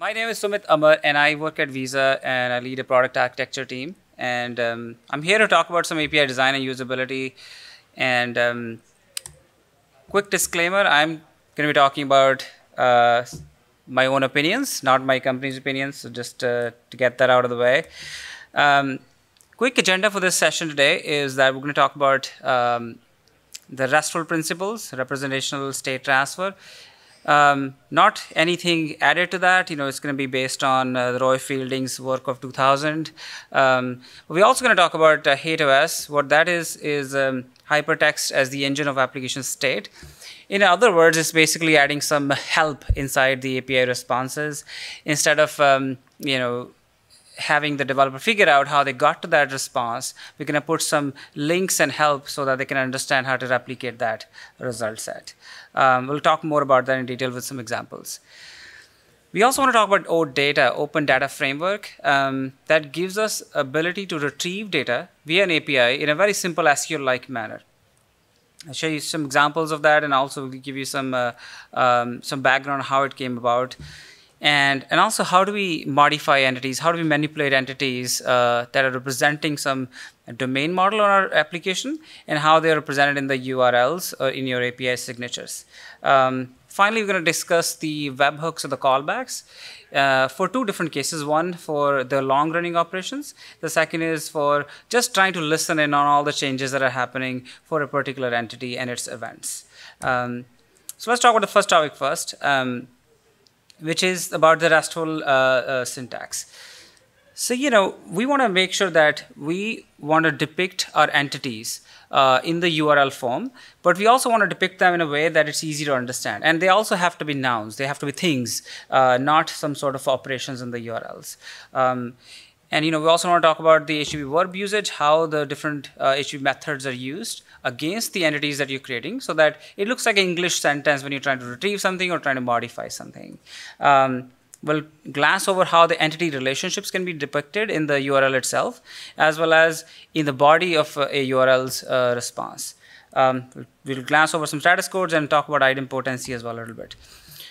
My name is Sumit Amar, and I work at Visa, and I lead a product architecture team. And um, I'm here to talk about some API design and usability. And um, quick disclaimer: I'm going to be talking about uh, my own opinions, not my company's opinions. So just uh, to get that out of the way. Um, quick agenda for this session today is that we're going to talk about um, the RESTful principles, representational state transfer, um, not anything added to that. You know, it's going to be based on uh, Roy Fielding's work of 2000. Um, we're also going to talk about uh, HATEOAS. What that is is um, hypertext as the engine of application state. In other words, it's basically adding some help inside the API responses instead of um, you know having the developer figure out how they got to that response, we're going to put some links and help so that they can understand how to replicate that result set. Um, we'll talk more about that in detail with some examples. We also want to talk about OData, Open Data Framework, um, that gives us ability to retrieve data via an API in a very simple SQL-like manner. I'll show you some examples of that and also give you some, uh, um, some background on how it came about and and also how do we modify entities? How do we manipulate entities uh, that are representing some domain model on our application and how they are represented in the urls or in your api signatures? Um, finally we're going to discuss the webhooks or the callbacks uh, for two different cases. One for the long running operations. The second is for just trying to listen in on all the changes that are happening for a particular entity and its events. Um, so let's talk about the first topic first. Um, which is about the RESTful uh, uh, syntax. So, you know, we want to make sure that we want to depict our entities uh, in the URL form, but we also want to depict them in a way that it's easy to understand. And they also have to be nouns, they have to be things, uh, not some sort of operations in the URLs. Um, and you know, we also want to talk about the HTTP verb usage, how the different uh, HTTP methods are used against the entities that you're creating, so that it looks like an English sentence when you're trying to retrieve something or trying to modify something. Um, we'll glance over how the entity relationships can be depicted in the URL itself, as well as in the body of a URL's uh, response. Um, we'll glance over some status codes and talk about idempotency as well a little bit.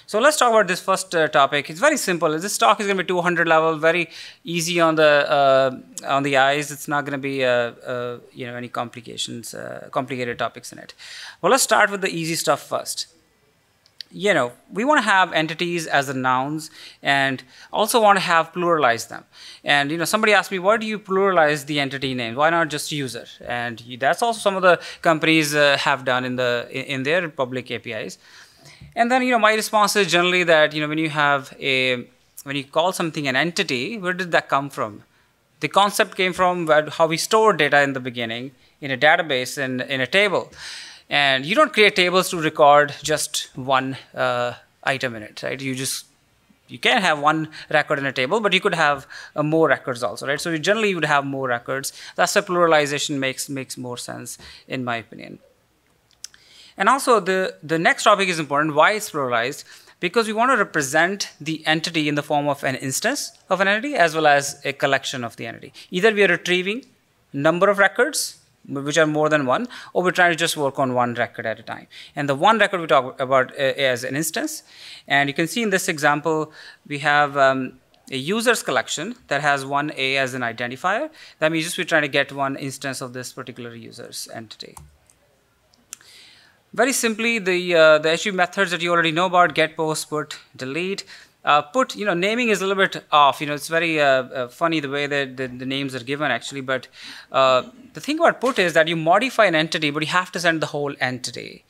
So let's talk about this first uh, topic. It's very simple. This talk is going to be 200 level, very easy on the uh, on the eyes. It's not going to be uh, uh, you know any complications, uh, complicated topics in it. Well, let's start with the easy stuff first. You know, we want to have entities as the nouns and also want to have pluralize them. And you know, somebody asked me, why do you pluralize the entity name? Why not just user? And that's also some of the companies uh, have done in the in their public APIs. And then, you know, my response is generally that, you know, when you have a, when you call something an entity, where did that come from? The concept came from how we store data in the beginning in a database and in a table. And you don't create tables to record just one uh, item in it, right? You just you can have one record in a table, but you could have uh, more records also, right? So you generally you would have more records. That's why pluralization makes makes more sense, in my opinion. And also the, the next topic is important, why it's pluralized? Because we want to represent the entity in the form of an instance of an entity as well as a collection of the entity. Either we are retrieving number of records, which are more than one, or we're trying to just work on one record at a time. And the one record we talk about uh, as an instance. And you can see in this example, we have um, a users collection that has one A as an identifier. That means just we're trying to get one instance of this particular user's entity. Very simply, the, uh, the HTTP methods that you already know about, get, post, put, delete. Uh, put, you know, naming is a little bit off. You know, it's very uh, uh funny the way that the, the, names are given actually. But uh, the thing about put is that you modify an entity, but you have to send the whole entity.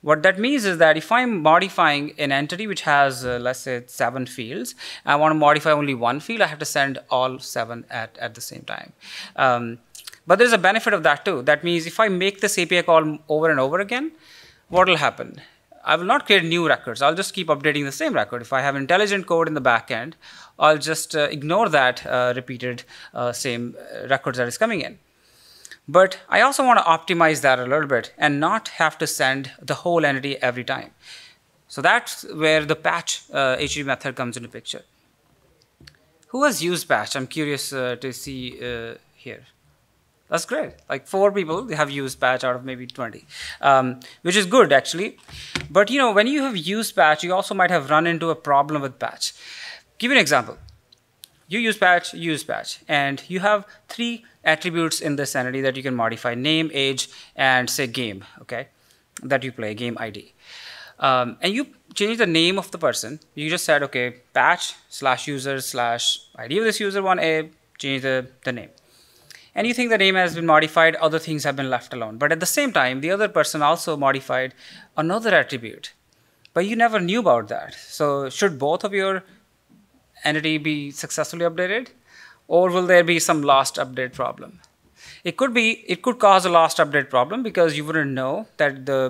What that means is that if I'm modifying an entity which has, uh, let's say, seven fields, I want to modify only one field, I have to send all seven at, at the same time. Um, but there's a benefit of that too. That means if I make this API call over and over again, what will happen? I will not create new records. I'll just keep updating the same record. If I have intelligent code in the backend, I'll just uh, ignore that uh, repeated uh, same uh, records that is coming in. But I also want to optimize that a little bit and not have to send the whole entity every time. So that's where the patch uh, HTTP method comes into picture. Who has used patch? I'm curious uh, to see uh, here. That's great. Like four people have used patch out of maybe 20, um, which is good actually. But you know, when you have used patch, you also might have run into a problem with patch. give you an example. You use patch, you use patch, and you have three attributes in this entity that you can modify: name, age, and say game. Okay, that you play game ID. Um, and you change the name of the person. You just said, okay, patch slash user slash ID of this user one a change the, the name. And you think the name has been modified, other things have been left alone. But at the same time, the other person also modified another attribute. But you never knew about that. So should both of your entity be successfully updated? Or will there be some lost update problem? It could be, it could cause a lost update problem because you wouldn't know that the,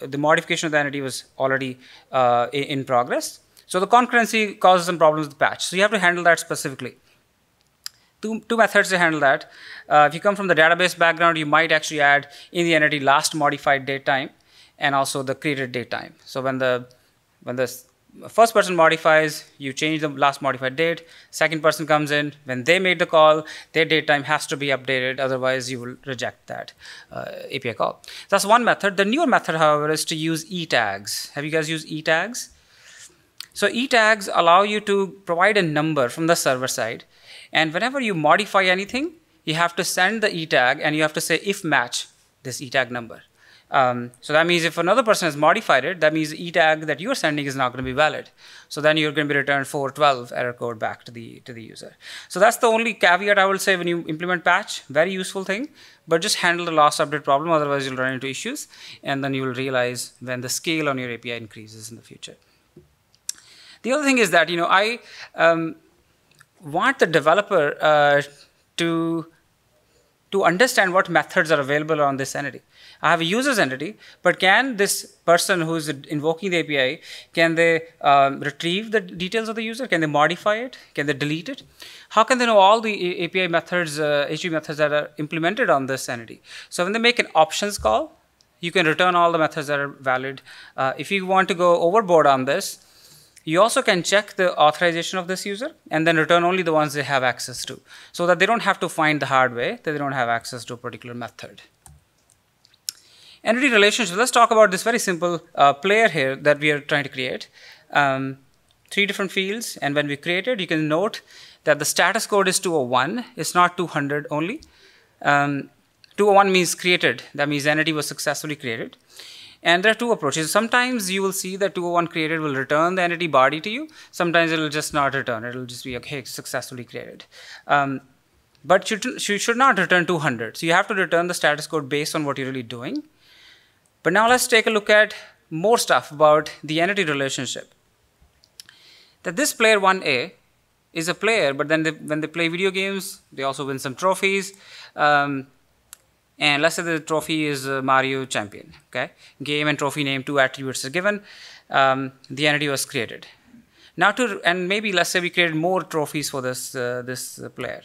the modification of the entity was already uh, in progress. So the concurrency causes some problems with the patch. So you have to handle that specifically. Two, two methods to handle that. Uh, if you come from the database background, you might actually add in the entity last modified date time and also the created date time. So when the when the first person modifies, you change the last modified date. Second person comes in, when they made the call, their date time has to be updated, otherwise you will reject that uh, API call. That's one method. The newer method, however, is to use e-tags. Have you guys used e-tags? So e-tags allow you to provide a number from the server side, and whenever you modify anything, you have to send the e-tag and you have to say if match this e-tag number. Um, so that means if another person has modified it, that means the e-tag that you're sending is not going to be valid. So then you're going to be returned 412 error code back to the to the user. So that's the only caveat I will say when you implement patch. Very useful thing, but just handle the lost update problem. Otherwise, you'll run into issues, and then you will realize when the scale on your API increases in the future. The other thing is that you know I um, want the developer uh, to to understand what methods are available on this entity. I have a user's entity, but can this person who's invoking the API, can they um, retrieve the details of the user? Can they modify it? Can they delete it? How can they know all the API methods, uh, HTTP methods that are implemented on this entity? So when they make an options call, you can return all the methods that are valid. Uh, if you want to go overboard on this, you also can check the authorization of this user and then return only the ones they have access to so that they don't have to find the hard way that they don't have access to a particular method. Entity relationship, let's talk about this very simple uh, player here that we are trying to create. Um, three different fields, and when we create it, you can note that the status code is 201, it's not 200 only. Um, 201 means created, that means entity was successfully created. And there are two approaches. Sometimes you will see that 201 created will return the entity body to you. Sometimes it will just not return. It will just be, okay, successfully created. Um, but you should not return 200. So you have to return the status code based on what you're really doing. But now let's take a look at more stuff about the entity relationship. That this player 1A is a player, but then they, when they play video games, they also win some trophies. Um, and let's say the trophy is uh, Mario Champion. Okay, game and trophy name, two attributes are given. Um, the entity was created. Now to and maybe let's say we created more trophies for this uh, this uh, player.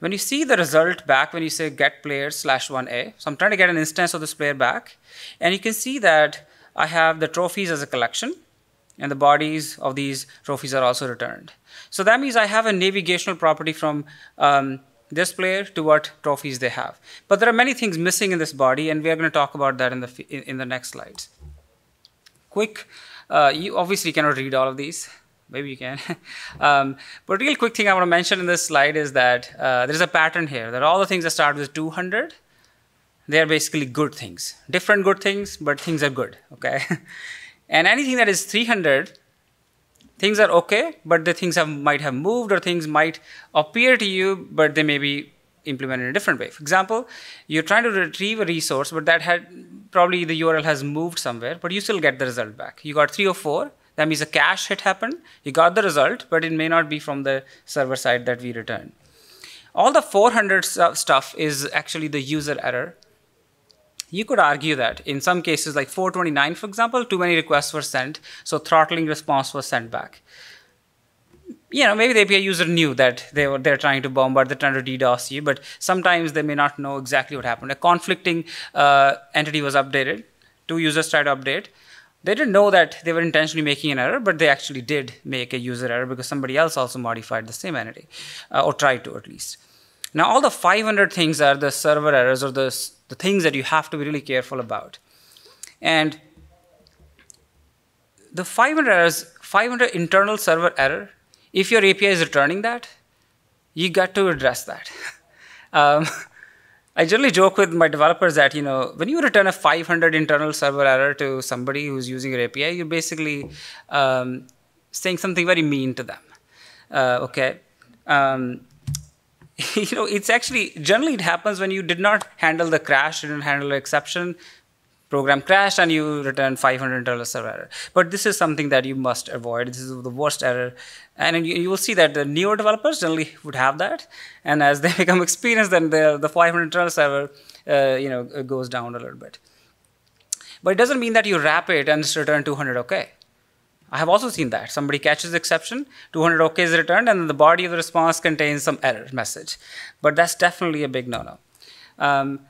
When you see the result back, when you say get player slash 1a, so I'm trying to get an instance of this player back, and you can see that I have the trophies as a collection, and the bodies of these trophies are also returned. So that means I have a navigational property from um, this player to what trophies they have. But there are many things missing in this body, and we are going to talk about that in the, in the next slides. Quick, uh, you obviously cannot read all of these maybe you can. um, but real quick thing I want to mention in this slide is that uh, there's a pattern here that all the things that start with 200, they are basically good things. Different good things, but things are good, okay? and anything that is 300, things are okay, but the things have, might have moved or things might appear to you, but they may be implemented in a different way. For example, you're trying to retrieve a resource, but that had probably the URL has moved somewhere, but you still get the result back. You got three or four, that means a cache hit happened. You got the result, but it may not be from the server side that we returned. All the 400 stuff is actually the user error. You could argue that in some cases, like 429, for example, too many requests were sent, so throttling response was sent back. You know, maybe the API user knew that they were they're trying to bombard, they're trying to DDoS you, but sometimes they may not know exactly what happened. A conflicting uh, entity was updated. Two users tried to update they didn't know that they were intentionally making an error, but they actually did make a user error because somebody else also modified the same entity, uh, or tried to at least. Now, all the 500 things are the server errors or the, the things that you have to be really careful about. And the 500 errors, 500 internal server error if your API is returning that, you got to address that. um, I generally joke with my developers that you know when you return a 500 internal server error to somebody who's using your API, you're basically um, saying something very mean to them. Uh, okay, um, you know it's actually generally it happens when you did not handle the crash, didn't handle the exception, program crashed and you return 500 dollars server error. But this is something that you must avoid. This is the worst error. And you, you, will see that the newer developers generally would have that. And as they become experienced, then the, the 500 dollar server uh, you know, goes down a little bit. But it doesn't mean that you wrap it and just return 200 OK. I have also seen that. Somebody catches the exception, 200 OK is returned, and the body of the response contains some error message. But that's definitely a big no-no. Um,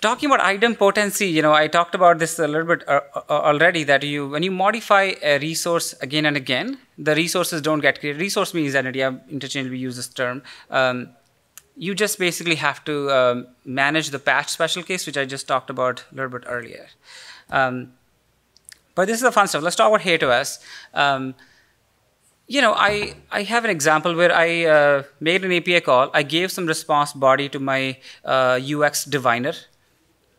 talking about idempotency, you know, I talked about this a little bit uh, uh, already that you, when you modify a resource again and again, the resources don't get created. Resource means identity. I interchangeably use this term. Um, you just basically have to um, manage the patch special case, which I just talked about a little bit earlier. Um, but this is the fun stuff. Let's talk about HATEOAS. Um, you know, I, I have an example where I uh, made an API call. I gave some response body to my uh, UX diviner,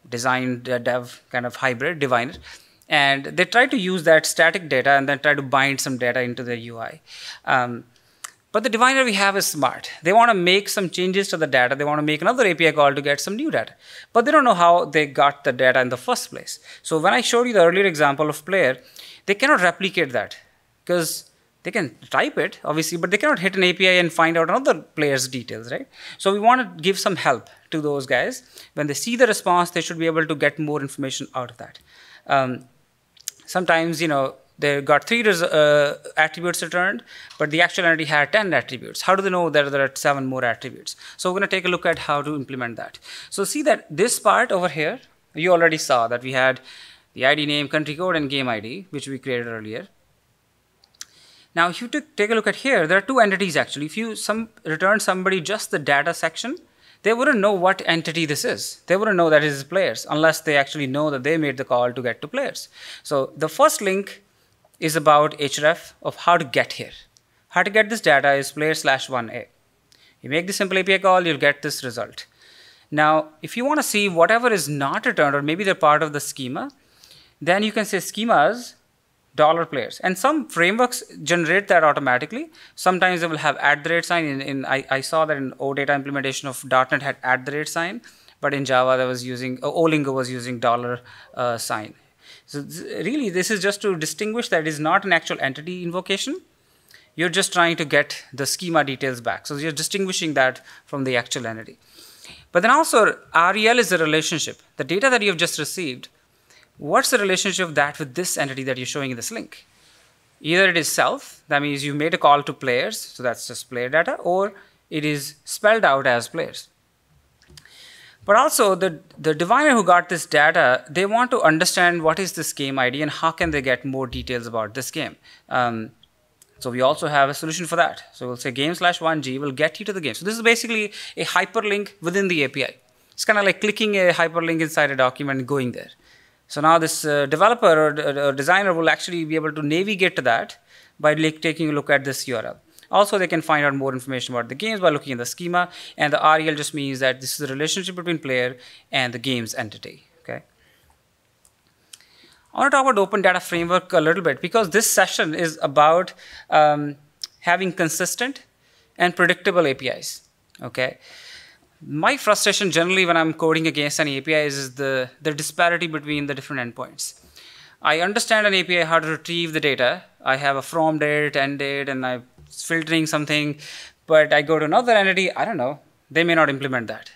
design dev kind of hybrid diviner. And they try to use that static data and then try to bind some data into the UI. Um, but the diviner we have is smart. They want to make some changes to the data. They want to make another API call to get some new data. But they don't know how they got the data in the first place. So when I showed you the earlier example of player, they cannot replicate that because they can type it, obviously, but they cannot hit an API and find out another player's details, right? So we want to give some help to those guys. When they see the response, they should be able to get more information out of that. Um, sometimes, you know, they got three uh, attributes returned, but the actual entity had 10 attributes. How do they know that there are seven more attributes? So we're going to take a look at how to implement that. So see that this part over here, you already saw that we had the ID name, country code, and game ID, which we created earlier. Now, if you take a look at here, there are two entities actually. If you some return somebody just the data section, they wouldn't know what entity this is. They wouldn't know that it is players unless they actually know that they made the call to get to players. So the first link is about href of how to get here. How to get this data is player slash 1a. You make the simple API call, you'll get this result. Now, if you want to see whatever is not returned, or maybe they're part of the schema, then you can say schemas dollar players. And some frameworks generate that automatically. Sometimes they will have at the rate sign. In, in I, I, saw that in OData implementation of .NET had at the rate sign, but in Java that was using Olingo was using dollar uh, sign. So th really, this is just to distinguish that it is not an actual entity invocation. You're just trying to get the schema details back. So you're distinguishing that from the actual entity. But then also, REL is a relationship. The data that you've just received what's the relationship of that with this entity that you're showing in this link? Either it is self, that means you made a call to players, so that's just player data, or it is spelled out as players. But also, the, the diviner who got this data, they want to understand what is this game ID and how can they get more details about this game. Um, so we also have a solution for that. So we'll say game slash 1G will get you to the game. So this is basically a hyperlink within the API. It's kind of like clicking a hyperlink inside a document and going there. So now this uh, developer or, or, designer will actually be able to navigate to that by like, taking a look at this URL. Also, they can find out more information about the games by looking at the schema, and the REL just means that this is the relationship between player and the game's entity. Okay. I want to talk about Open Data Framework a little bit because this session is about um, having consistent and predictable APIs. Okay my frustration generally when I'm coding against an API is the, the disparity between the different endpoints. I understand an API how to retrieve the data. I have a from date, end date, and I'm filtering something, but I go to another entity, I don't know, they may not implement that.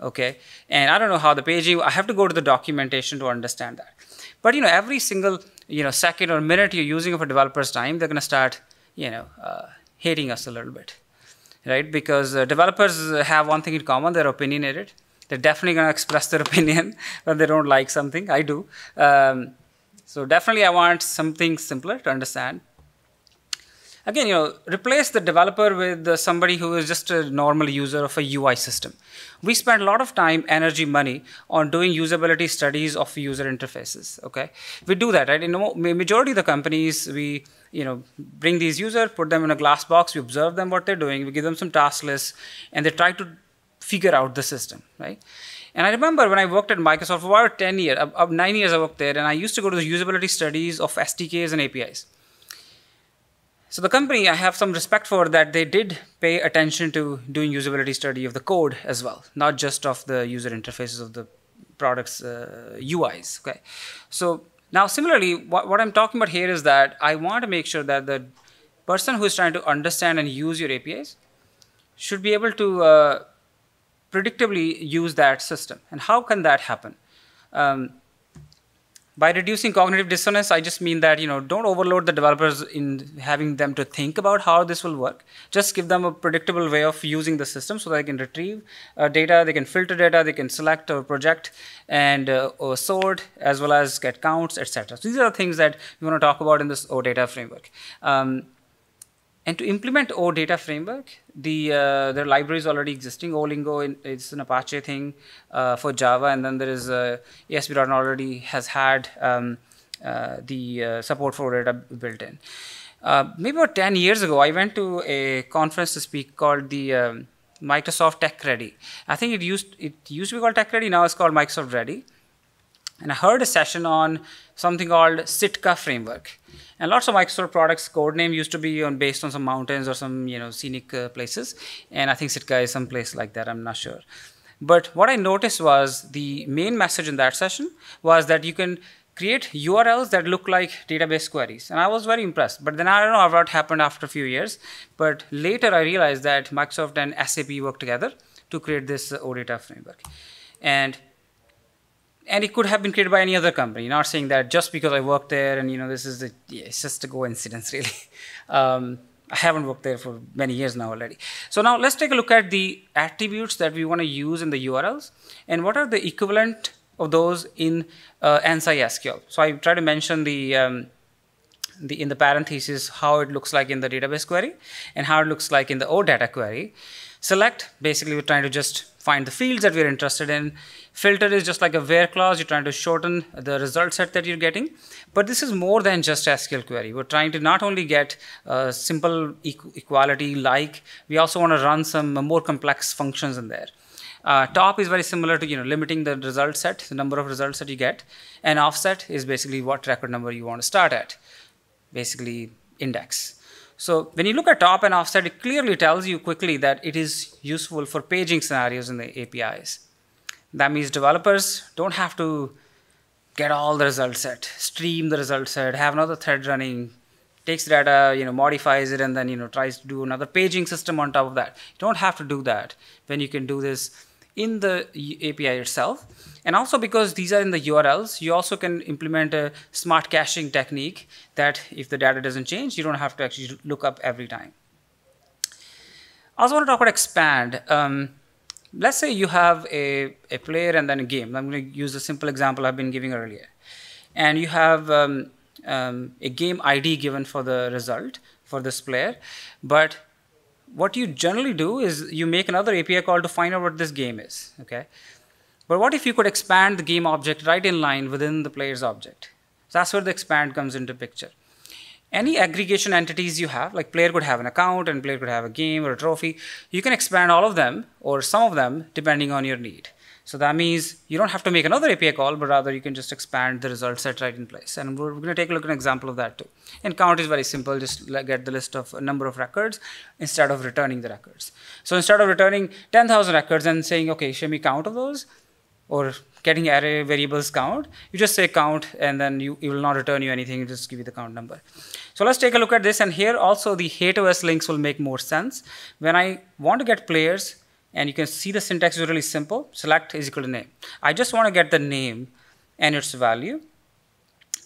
Okay, and I don't know how the paging, I have to go to the documentation to understand that. But you know, every single you know second or minute you're using of a developer's time, they're gonna start you know uh, hating us a little bit right? Because uh, developers have one thing in common, they're opinionated. They're definitely going to express their opinion when they don't like something. I do. Um, so definitely I want something simpler to understand. Again, you know, replace the developer with uh, somebody who is just a normal user of a UI system. We spend a lot of time, energy, money on doing usability studies of user interfaces. Okay, we do that, right? In majority of the companies, we you know bring these users, put them in a glass box, we observe them what they're doing, we give them some task lists, and they try to figure out the system, right? And I remember when I worked at Microsoft for about 10 years, about nine years I worked there, and I used to go to the usability studies of SDKs and APIs. So the company I have some respect for that they did pay attention to doing usability study of the code as well, not just of the user interfaces of the products uh, UIs. Okay, so now similarly, what, what I'm talking about here is that I want to make sure that the person who is trying to understand and use your APIs should be able to uh, predictably use that system. And how can that happen? Um, by reducing cognitive dissonance, I just mean that you know don't overload the developers in having them to think about how this will work. Just give them a predictable way of using the system so they can retrieve uh, data, they can filter data, they can select or project and uh, or sort as well as get counts, etc. So these are the things that we want to talk about in this OData framework. Um, and to implement OData framework, the uh, there are libraries already existing. Olingo in, it's an Apache thing uh, for Java, and then there is uh, ASP.NET already has had um, uh, the uh, support for OData built in. Uh, maybe about 10 years ago, I went to a conference to speak called the um, Microsoft Tech Ready. I think it used it used to be called Tech Ready. Now it's called Microsoft Ready. And I heard a session on something called Sitka framework. And lots of Microsoft products code name used to be on based on some mountains or some you know scenic uh, places. And I think Sitka is some place like that. I'm not sure. But what I noticed was the main message in that session was that you can create URLs that look like database queries. And I was very impressed. But then I don't know what happened after a few years. But later I realized that Microsoft and SAP worked together to create this uh, OData framework. And and it could have been created by any other company. Not saying that just because I worked there and you know this is a, yeah, it's just a coincidence really. Um, I haven't worked there for many years now already. So now let's take a look at the attributes that we want to use in the URLs and what are the equivalent of those in uh, ANSI SQL. So I try to mention the um, the, in the parentheses how it looks like in the database query and how it looks like in the OData query. Select, basically we're trying to just find the fields that we're interested in. Filter is just like a where clause. You're trying to shorten the result set that you're getting. But this is more than just SQL query. We're trying to not only get uh, simple equality like, we also want to run some more complex functions in there. Uh, top is very similar to you know limiting the result set, the number of results that you get, and offset is basically what record number you want to start at, basically index. So when you look at top and offset, it clearly tells you quickly that it is useful for paging scenarios in the APIs. That means developers don't have to get all the result set, stream the result set, have another thread running, takes data, you know, modifies it, and then you know tries to do another paging system on top of that. You don't have to do that when you can do this in the API itself. And also because these are in the URLs, you also can implement a smart caching technique that if the data doesn't change, you don't have to actually look up every time. I also want to talk about expand. Um, let's say you have a, a player and then a game. I'm going to use a simple example I've been giving earlier. And you have um, um, a game ID given for the result for this player, but what you generally do is you make another API call to find out what this game is. Okay, but what if you could expand the game object right in line within the player's object? So that's where the expand comes into picture. Any aggregation entities you have, like player could have an account and player could have a game or a trophy, you can expand all of them or some of them depending on your need. So that means you don't have to make another API call, but rather you can just expand the result set right in place. And we're, going to take a look at an example of that too. And count is very simple. Just get the list of a number of records instead of returning the records. So instead of returning 10,000 records and saying, okay, show me count of those, or getting array variables count, you just say count and then you, it will not return you anything, it just give you the count number. So let's take a look at this and here also the HATEOAS links will make more sense. When I want to get players, and you can see the syntax is really simple. Select is equal to name. I just want to get the name and its value.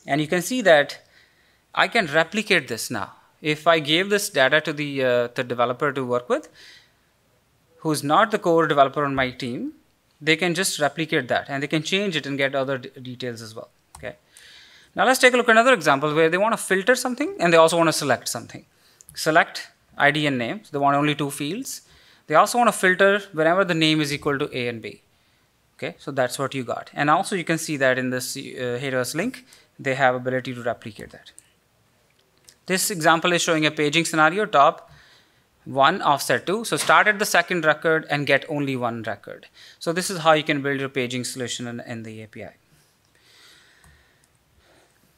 And you can see that I can replicate this now. If I gave this data to the, uh, the developer to work with, who's not the core developer on my team, they can just replicate that and they can change it and get other details as well. Okay. Now let's take a look at another example where they want to filter something and they also want to select something. select ID and name. So they want only two fields. They also want to filter whenever the name is equal to A and B. Okay, so that's what you got. And also you can see that in this uh, link, they have ability to replicate that. This example is showing a paging scenario, top one, offset two. So start at the second record and get only one record. So this is how you can build your paging solution in, in the API.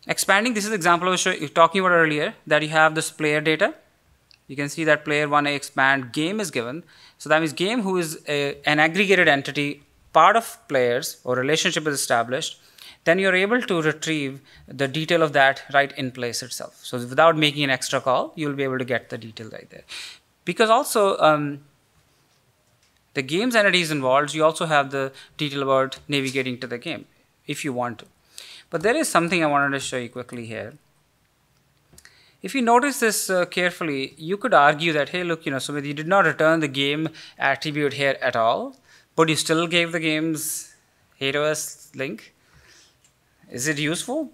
Expanding, this is the example I was talking about earlier, that you have this player data. You can see that player 1A expand game is given. So that means game who is a, an aggregated entity, part of players or relationship is established, then you're able to retrieve the detail of that right in place itself. So without making an extra call, you'll be able to get the detail right there. Because also, um, the game's entities involved, you also have the detail about navigating to the game, if you want to. But there is something I wanted to show you quickly here. If you notice this uh, carefully, you could argue that, hey, look, you know, so you did not return the game attribute here at all, but you still gave the game's HATEOAS link. Is it useful?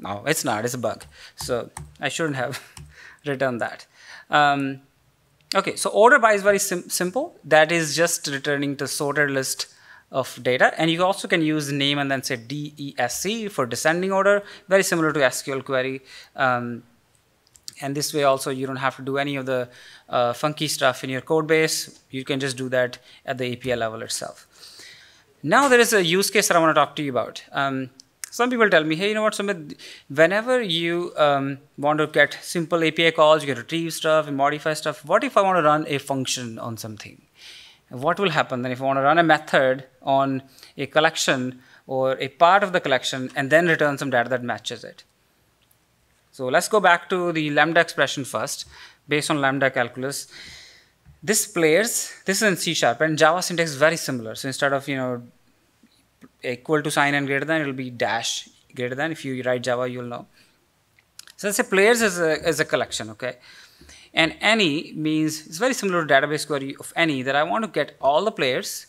No, it's not. It's a bug. So I shouldn't have returned that. Um, okay, so order by is very sim simple. That is just returning the sorted list of data. And you also can use name and then say DESC for descending order, very similar to SQL query. Um, and this way also you don't have to do any of the uh, funky stuff in your code base. You can just do that at the API level itself. Now there is a use case that I want to talk to you about. Um, some people tell me, hey, you know what, Sumit, whenever you um, want to get simple API calls, you can retrieve stuff and modify stuff. What if I want to run a function on something? what will happen then if I want to run a method on a collection or a part of the collection and then return some data that matches it. So let's go back to the lambda expression first, based on lambda calculus. This players, this is in C sharp, and Java syntax is very similar. So instead of you know equal to sign and greater than, it will be dash greater than. If you write Java, you'll know. So let's say players is a, is a collection, okay? And any means, it's very similar to database query of any, that I want to get all the players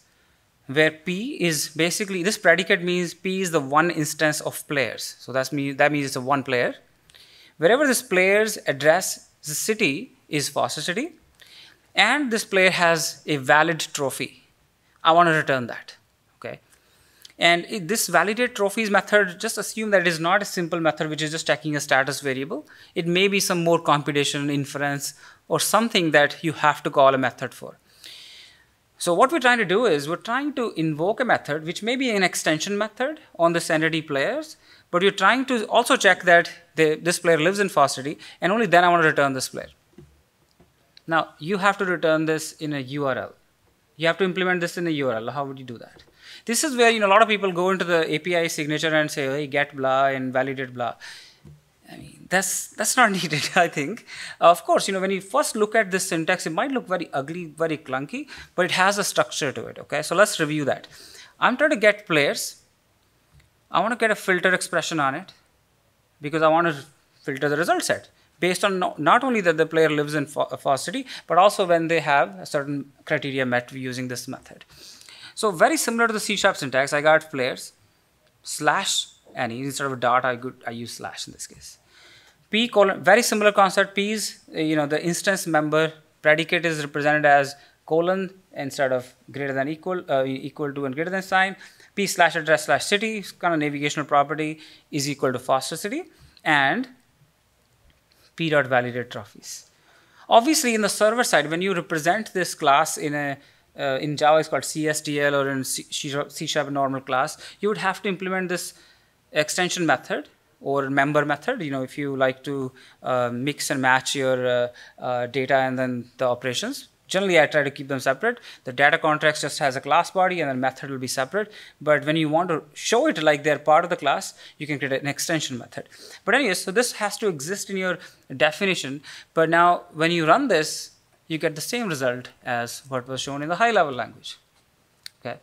where P is basically, this predicate means P is the one instance of players. So that's mean, that means it's a one player. Wherever this player's address, the city is Foster City, and this player has a valid trophy. I want to return that. And this validate trophies method, just assume that it is not a simple method which is just checking a status variable. It may be some more computation, inference, or something that you have to call a method for. So what we're trying to do is we're trying to invoke a method which may be an extension method on this entity players, but you're trying to also check that the, this player lives in Foster City, and only then I want to return this player. Now, you have to return this in a URL. You have to implement this in a URL. How would you do that? This is where you know a lot of people go into the API signature and say, hey, get blah and validate blah. I mean, that's that's not needed, I think. Uh, of course, you know, when you first look at this syntax, it might look very ugly, very clunky, but it has a structure to it, okay? So let's review that. I'm trying to get players. I want to get a filter expression on it because I want to filter the result set based on not only that the player lives in Foster but also when they have a certain criteria met using this method. So very similar to the C sharp syntax, I got players slash any instead of a dot, I could I use slash in this case. P colon very similar concept. P is you know the instance member predicate is represented as colon instead of greater than equal uh, equal to and greater than sign. P slash address slash city kind of navigational property is equal to Foster City and P dot validate trophies. Obviously, in the server side, when you represent this class in a uh, in Java is called CSTL or in C, Sharp normal class, you would have to implement this extension method or member method. You know, if you like to uh, mix and match your uh, uh, data and then the operations. Generally, I try to keep them separate. The data context just has a class body and then method will be separate. But when you want to show it like they're part of the class, you can create an extension method. But anyway, so this has to exist in your definition. But now when you run this, you get the same result as what was shown in the high level language. Okay.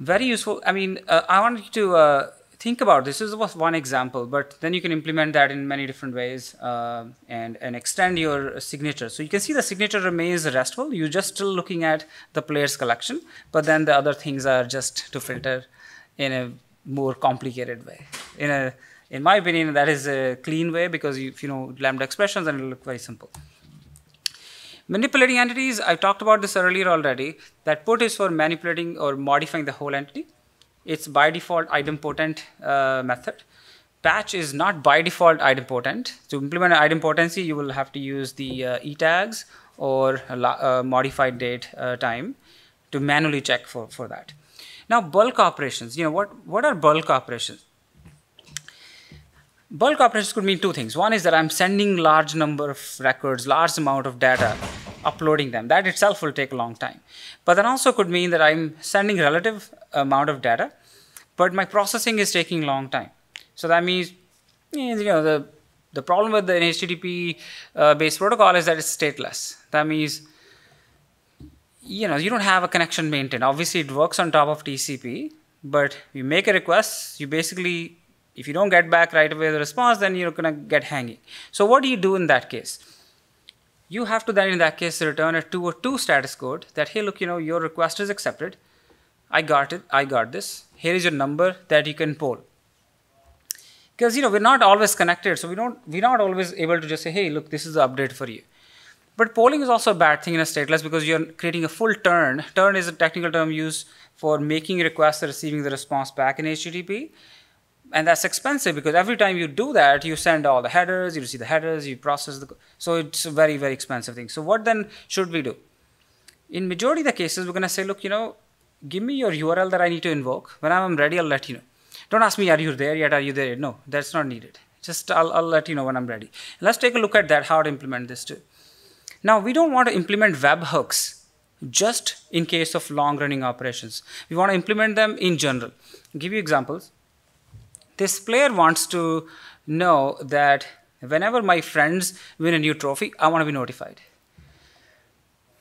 Very useful. I mean, uh, I want you to uh, think about this. This was one example, but then you can implement that in many different ways uh, and, and extend your signature. So you can see the signature remains RESTful. You're just still looking at the players collection, but then the other things are just to filter in a more complicated way, in a In my opinion, that is a clean way because you, if you know lambda expressions, then it'll look very simple. Manipulating entities, I talked about this earlier already. That put is for manipulating or modifying the whole entity. It's by default idempotent uh, method. Patch is not by default idempotent. To implement idempotency, you will have to use the uh, e tags or uh, modified date uh, time to manually check for, for that. Now, bulk operations, you know, what, what are bulk operations? Bulk operations could mean two things. One is that I'm sending large number of records, large amount of data, uploading them. That itself will take a long time. But that also could mean that I'm sending relative amount of data, but my processing is taking long time. So that means, you know, the, the problem with the HTTP uh, based protocol is that it's stateless. That means, you know, you don't have a connection maintained. Obviously, it works on top of TCP, but you make a request, you basically if you don't get back right away the response, then you're going to get hanging. So what do you do in that case? You have to then in that case return a 202 status code that, hey, look, you know, your request is accepted. I got it. I got this. Here is your number that you can poll. Because, you know, we're not always connected. So we don't, we're not always able to just say, hey, look, this is the update for you. But polling is also a bad thing in a stateless because you're creating a full turn. Turn is a technical term used for making requests and receiving the response back in HTTP and that's expensive because every time you do that you send all the headers you see the headers you process the so it's a very very expensive thing. So what then should we do? In majority of the cases we're going to say look you know give me your url that i need to invoke. When i'm ready i'll let you know. Don't ask me are you there yet? Are you there no that's not needed. Just i'll, I'll let you know when i'm ready. Let's take a look at that how to implement this too. Now we don't want to implement webhooks just in case of long running operations. We want to implement them in general. I'll give you examples this player wants to know that whenever my friends win a new trophy, I want to be notified.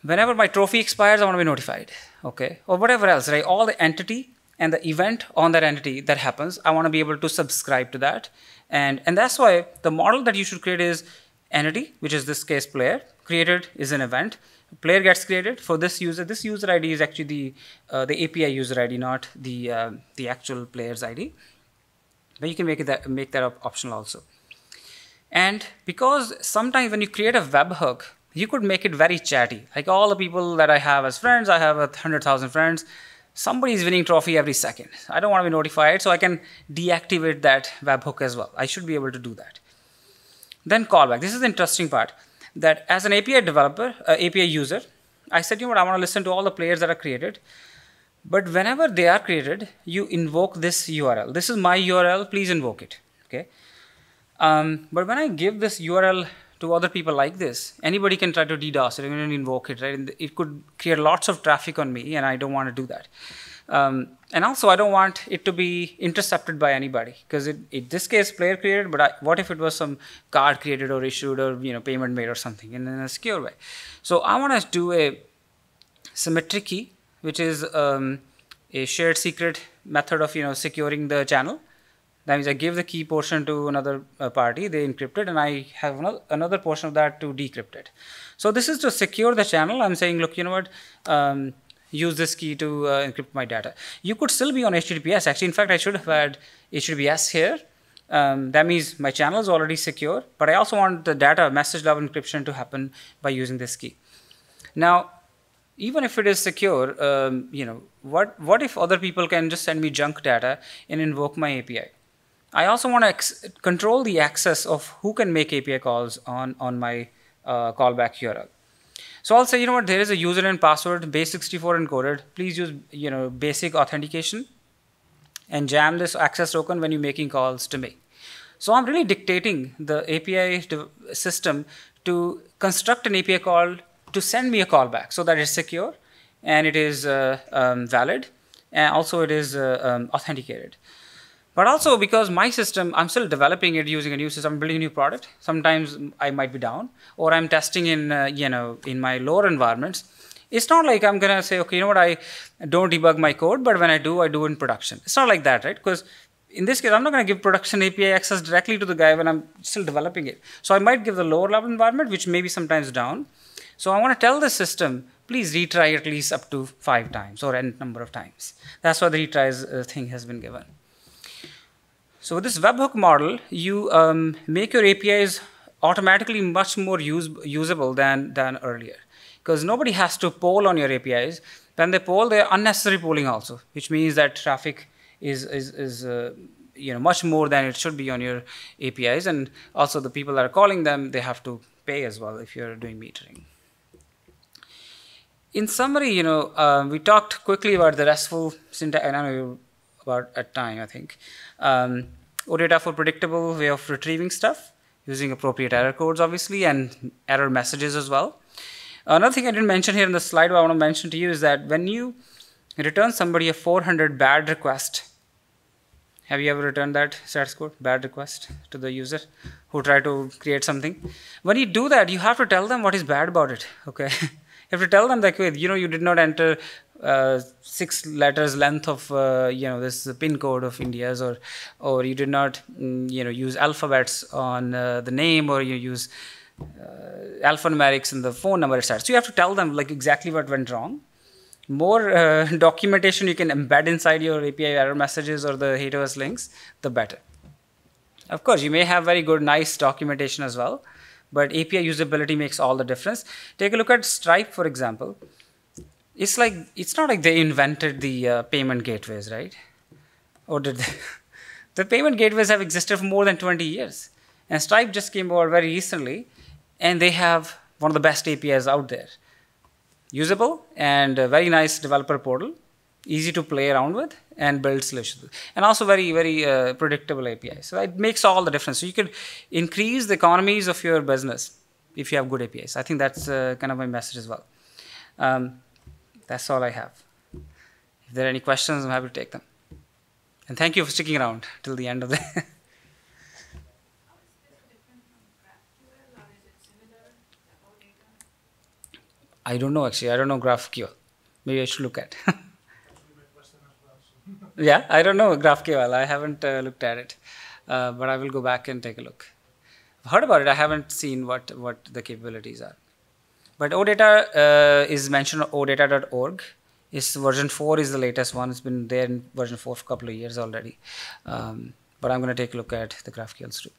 Whenever my trophy expires, I want to be notified. Okay, or whatever else, right? All the entity and the event on that entity that happens, I want to be able to subscribe to that. And, and that's why the model that you should create is entity, which is this case player. Created is an event. Player gets created for this user. This user ID is actually the uh, the API user ID, not the uh, the actual player's ID but you can make it that make that op optional also. And because sometimes when you create a webhook you could make it very chatty. Like all the people that i have as friends i have a hundred thousand friends somebody is winning trophy every second. I don't want to be notified so i can deactivate that webhook as well. I should be able to do that. Then callback. This is the interesting part that as an api developer uh, api user i said you know what? I want to listen to all the players that are created but whenever they are created, you invoke this URL. This is my URL, please invoke it. Okay. Um, but when I give this URL to other people like this, anybody can try to DDoS it and invoke it, right? And it could create lots of traffic on me, and I don't want to do that. Um, and also, I don't want it to be intercepted by anybody because in this case, player created, but I, what if it was some card created or issued or you know payment made or something in a secure way? So I want to do a symmetric key which is um, a shared secret method of you know securing the channel. That means I give the key portion to another uh, party, they encrypt it, and I have another, portion of that to decrypt it. So this is to secure the channel. I'm saying, look, you know what? Um, use this key to uh, encrypt my data. You could still be on HTTPS. Actually, in fact, I should have had HTTPS here. Um, that means my channel is already secure, but I also want the data message level encryption to happen by using this key. Now, even if it is secure, um, you know, what, what if other people can just send me junk data and invoke my API? I also want to control the access of who can make API calls on, on my uh, callback URL. So I'll say, you know what, there is a user and password, base64 encoded. Please use, you know, basic authentication and jam this access token when you're making calls to me. So I'm really dictating the API system to construct an API call to send me a callback so that it's secure and it is uh, um, valid and also it is uh, um, authenticated. But also because my system, I'm still developing it using a new system, I'm building a new product. Sometimes I might be down, or I'm testing in, uh, you know, in my lower environments. It's not like I'm gonna say, okay, you know what, I don't debug my code, but when I do, I do in production. It's not like that, right? Because in this case, I'm not going to give production API access directly to the guy when I'm still developing it. So I might give the lower level environment, which may be sometimes down. So I want to tell the system, please retry at least up to five times or n number of times. That's why the retries uh, thing has been given. So with this webhook model, you um, make your APIs automatically much more use, usable than, than earlier. Because nobody has to poll on your APIs. When they poll, they're unnecessary polling also, which means that traffic is, is, is uh, you know, much more than it should be on your APIs. And also the people that are calling them, they have to pay as well if you're doing metering. In summary, you know, uh, we talked quickly about the RESTful syntax, and I know about at time, I think. Um, OData for predictable way of retrieving stuff using appropriate error codes, obviously, and error messages as well. Another thing I didn't mention here in the slide, what I want to mention to you is that when you return somebody a 400 bad request, have you ever returned that status code, bad request to the user who tried to create something? When you do that, you have to tell them what is bad about it, okay? you have to tell them that, you know, you did not enter uh, six letters length of uh, you know this pin code of India's or or you did not mm, you know use alphabets on uh, the name or you use uh, alphanumerics in the phone number etc. So you have to tell them like exactly what went wrong. More uh, documentation you can embed inside your API error messages or the HATEOAS links, the better. Of course, you may have very good, nice documentation as well, but API usability makes all the difference. Take a look at Stripe, for example it's like it's not like they invented the uh, payment gateways, right? Or did they? the payment gateways have existed for more than 20 years, and Stripe just came over very recently, and they have one of the best APIs out there, usable and very nice developer portal, easy to play around with and build solutions, and also very very uh, predictable API. So it makes all the difference. So you could increase the economies of your business if you have good APIs. I think that's uh, kind of my message as well. Um, that's all I have. If there are any questions, I'm happy to take them. And thank you for sticking around till the end of the. I don't know actually. I don't know GraphQL. Maybe I should look at. yeah, I don't know GraphQL. I haven't uh, looked at it, uh, but I will go back and take a look. I've heard about it. I haven't seen what what the capabilities are. But OData uh, is mentioned on odata.org. Is version 4 is the latest one. It's been there in version 4 for a couple of years already. Um, but I'm going to take a look at the GraphQL too.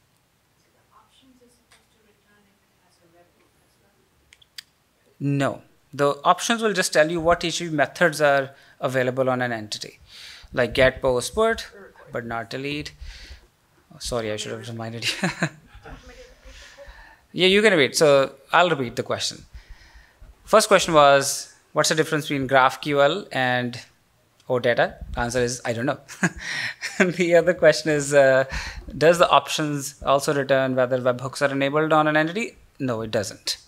No. The options will just tell you what HTTP methods are available on an entity, like get, post, but not delete. Oh, sorry, I should have reminded you. yeah, you can wait. So I'll repeat the question. First question was, what's the difference between GraphQL and OData? Answer is, I don't know. the other question is, uh, does the options also return whether webhooks are enabled on an entity? No, it doesn't.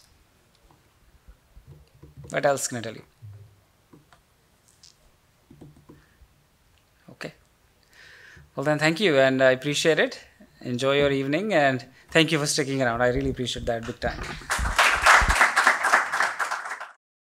What else can I tell you? Okay. Well then, thank you, and I appreciate it. Enjoy your evening, and thank you for sticking around. I really appreciate that big time.